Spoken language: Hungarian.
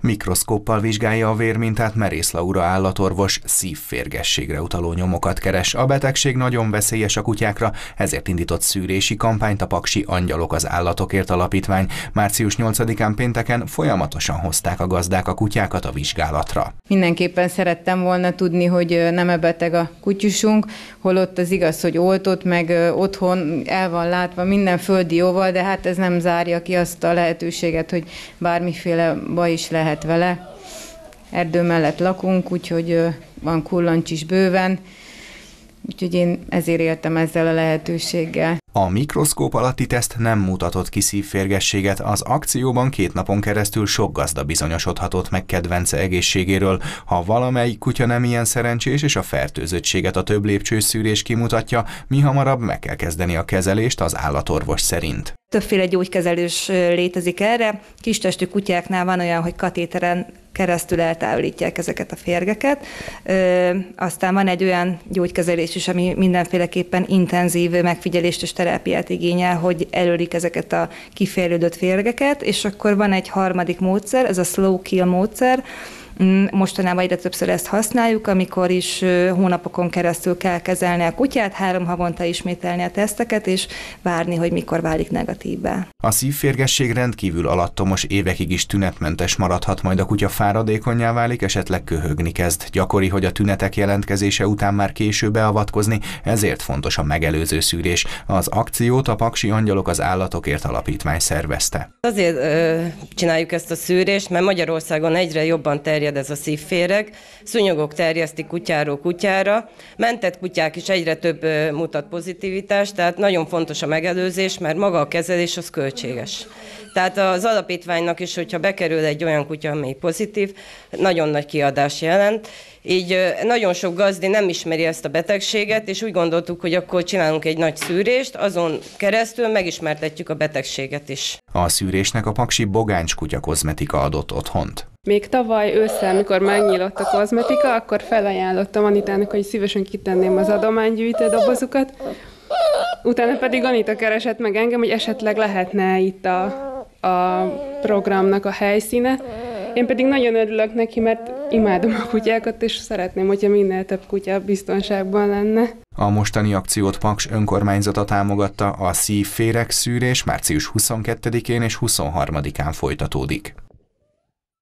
Mikroszkóppal vizsgálja a vérmintát Merész Laura állatorvos szívférgességre utaló nyomokat keres. A betegség nagyon veszélyes a kutyákra, ezért indított szűrési kampányt a Paksi Angyalok az Állatokért Alapítvány. Március 8-án pénteken folyamatosan hozták a gazdák a kutyákat a vizsgálatra. Mindenképpen szerettem volna tudni, hogy nem -e beteg a kutyusunk, holott az igaz, hogy oltott, meg otthon el van látva minden földi jóval, de hát ez nem zárja ki azt a lehetőséget, hogy bármiféle baj is lehet lehet vele. Erdő mellett lakunk, úgyhogy van kullancs is bőven, úgyhogy én ezért éltem ezzel a lehetőséggel. A mikroszkóp alatti teszt nem mutatott ki szívférgességet, az akcióban két napon keresztül sok gazda bizonyosodhatott meg kedvence egészségéről. Ha valamely kutya nem ilyen szerencsés, és a fertőzöttséget a több lépcsős szűrés kimutatja, mi hamarabb meg kell kezdeni a kezelést az állatorvos szerint. Többféle gyógykezelős létezik erre. Kistestű kutyáknál van olyan, hogy katéteren keresztül eltávolítják ezeket a férgeket. Aztán van egy olyan gyógykezelés is, ami mindenféleképpen intenzív megfigyelést és terápiát igényel, hogy előrik ezeket a kifejlődött férgeket, és akkor van egy harmadik módszer, ez a slow kill módszer, mostanában egyre többször ezt használjuk, amikor is hónapokon keresztül kell kezelni a kutyát, három havonta ismételni a teszteket, és várni, hogy mikor válik negatívbe. A szívférgesség rendkívül alattomos évekig is tünetmentes maradhat, majd a kutya fáradékonyá válik, esetleg köhögni kezd. Gyakori, hogy a tünetek jelentkezése után már később beavatkozni, ezért fontos a megelőző szűrés. Az akciót a Paksi Angyalok az Állatokért Alapítvány szervezte. Azért ö, csináljuk ezt a szűrést, mert Magyarországon egyre jobban terjed terjed ez a szívféreg, szúnyogok terjesztik kutyáról kutyára, mentett kutyák is egyre több mutat pozitivitást, tehát nagyon fontos a megelőzés, mert maga a kezelés az költséges. Tehát az alapítványnak is, hogyha bekerül egy olyan kutya, ami pozitív, nagyon nagy kiadás jelent. Így nagyon sok gazdi nem ismeri ezt a betegséget, és úgy gondoltuk, hogy akkor csinálunk egy nagy szűrést, azon keresztül megismertetjük a betegséget is. A szűrésnek a Paksi Bogáncs kutya kozmetika adott otthont. Még tavaly ősszel, mikor megnyílott a kozmetika, akkor felajánlottam Anitának, hogy szívesen kitenném az adománygyűjtő dobozukat. Utána pedig Anita keresett meg engem, hogy esetleg lehetne itt a, a programnak a helyszíne. Én pedig nagyon örülök neki, mert imádom a kutyákat, és szeretném, hogyha minél több kutya biztonságban lenne. A mostani akciót Paks önkormányzata támogatta, a szívféreg szűrés március 22-én és 23-án folytatódik.